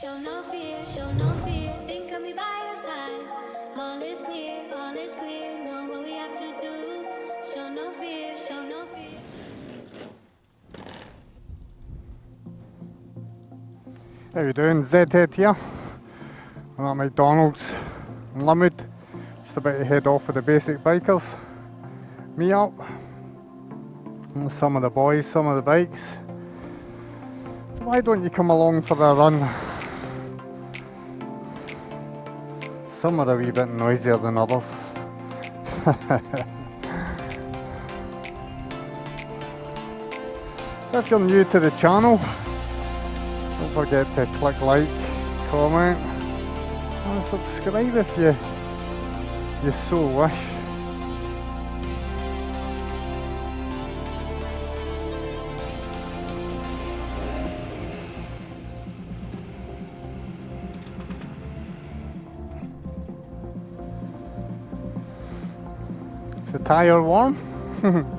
Show no fear, show no fear. Think of me by your side. All is clear, all is clear. Show no fear, show no fear. How you doing? Zedhead here. I'm at McDonald's in Linwood. Just about to head off with the basic bikers. Me up. And some of the boys, some of the bikes. So why don't you come along for the run? Some are a wee bit noisier than others. so if you're new to the channel, don't forget to click like, comment and subscribe if you you so wish. Is the tire warm?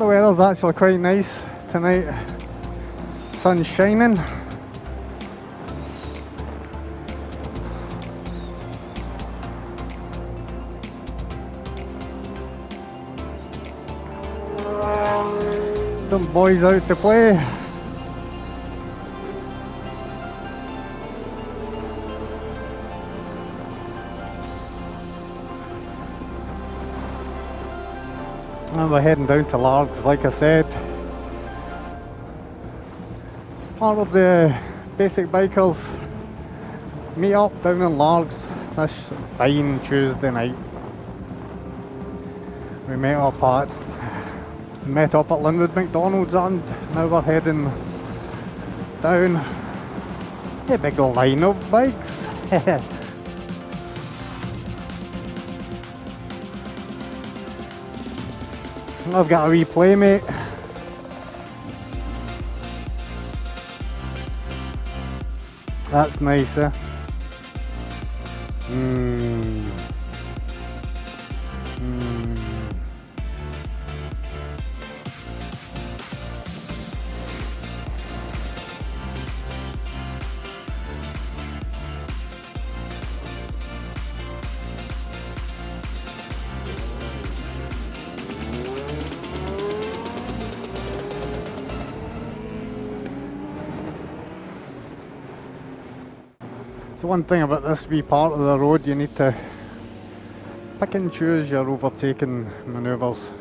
the weather's actually quite nice tonight. Sun's shining. Some boys out to play. And we're heading down to Largs, like I said. It's part of the basic bikers meet up down in Largs this fine Tuesday night. We met up at met up at Linwood McDonald's and now we're heading down a big line of bikes. I've got a replay, mate. That's nicer. Mmm. Eh? So one thing about this wee part of the road, you need to pick and choose your overtaking manoeuvres.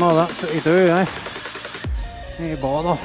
안 나오나? 이들, 이 뭐다.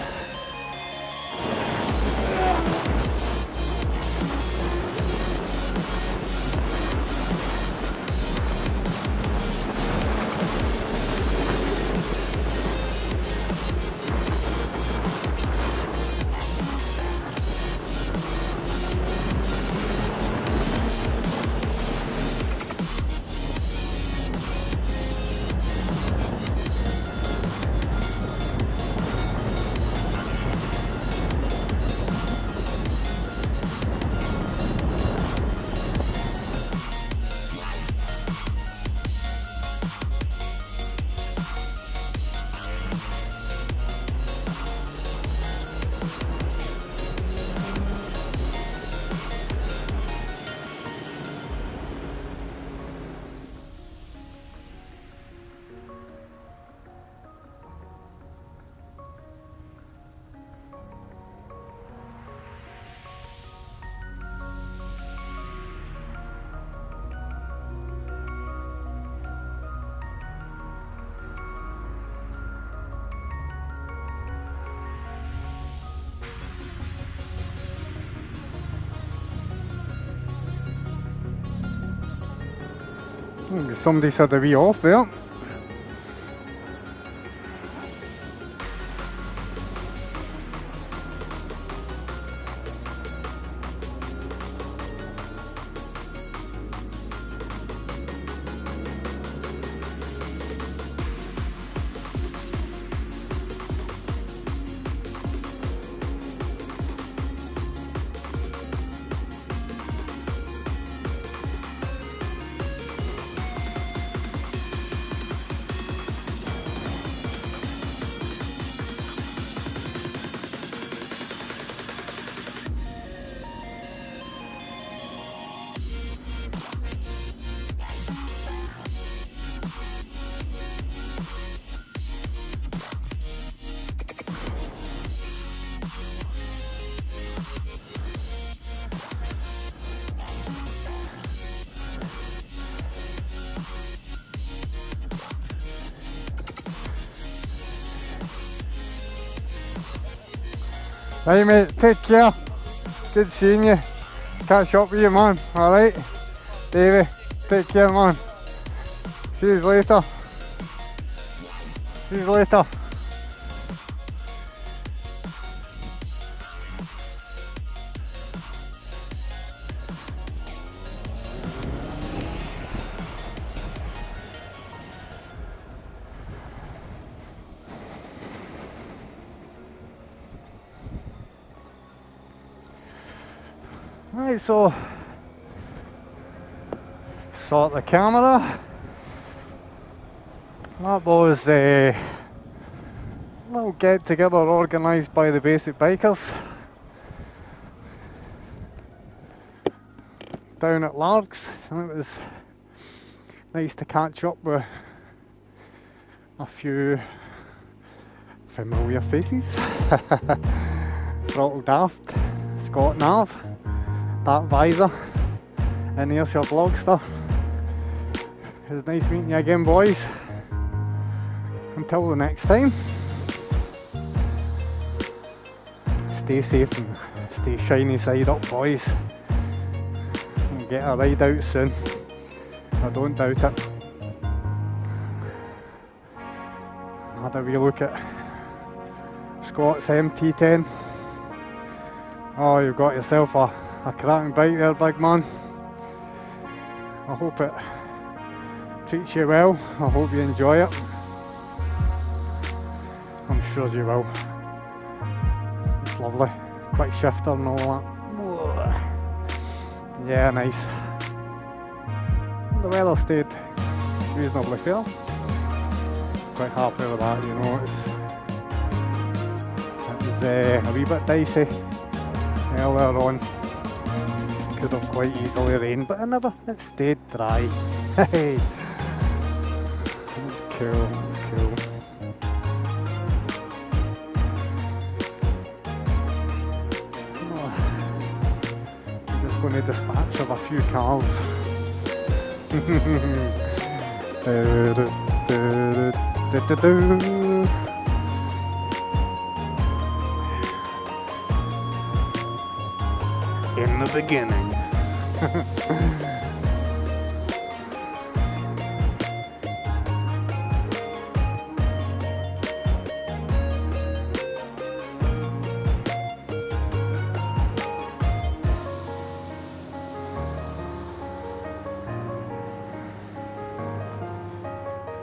Bother. Somebody said to be off there. Hey mate, take care. Good seeing you. Catch up with you man, alright? Davey, take care man. See you later. See you later. So sort the camera. That was a little get together organised by the basic bikers down at Largs and it was nice to catch up with a few familiar faces. Throttle Daft, Scott Nav that visor and here's your vlogster it was nice meeting you again boys. Until the next time. Stay safe and stay shiny side up boys. And get a ride out soon. I don't doubt it. Had a wee look at Scott's MT10 oh you've got yourself a a cracking bike there big man. I hope it treats you well. I hope you enjoy it. I'm sure you will. It's lovely. Quick shifter and all that. Yeah, nice. The weather stayed reasonably fair. Quite happy with that, you know. It's, it was uh, a wee bit dicey earlier on could have quite easily rained, but it never, it stayed dry. Hey, it's cool, it's cool. I'm just going to dispatch of a few cars. Do, do, do. The beginning.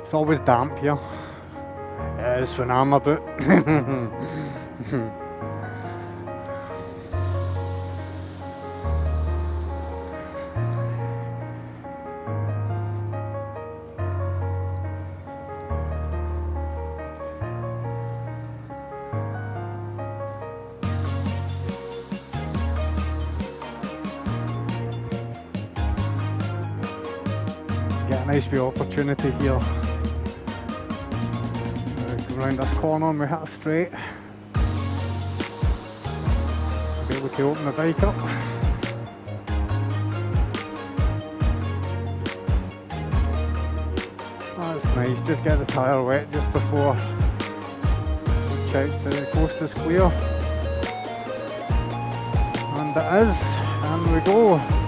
It's always damp here. It is when I'm about. Get a nice wee opportunity here. Go round this corner and we hit straight. Be able to open the bike up. Oh, that's nice, just get the tyre wet just before we check the coast is clear. And it is, and we go.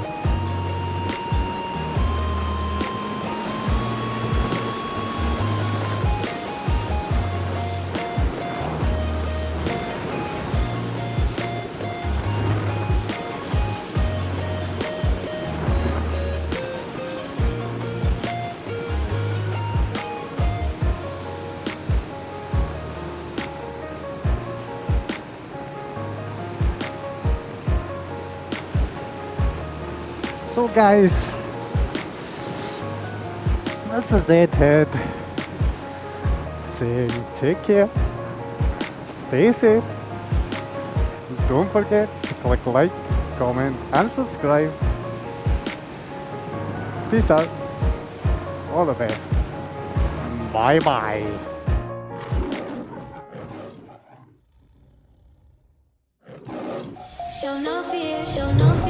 So guys, that's a Z head saying take care, stay safe, don't forget to click like, comment and subscribe. Peace out, all the best, bye bye. Show no fear, show no fear.